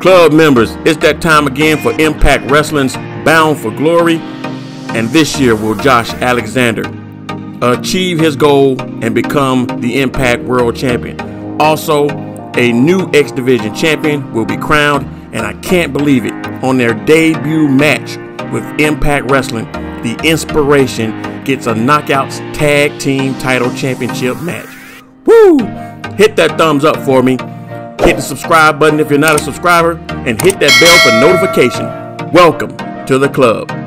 Club members, it's that time again for Impact Wrestling's Bound for Glory. And this year will Josh Alexander achieve his goal and become the Impact World Champion. Also, a new X Division champion will be crowned, and I can't believe it. On their debut match with Impact Wrestling, the IInspiration gets a Knockouts Tag Team Title Championship match. Woo! Hit that thumbs up for me. Hit the subscribe button if you're not a subscriber, and hit that bell for notification. Welcome to the club.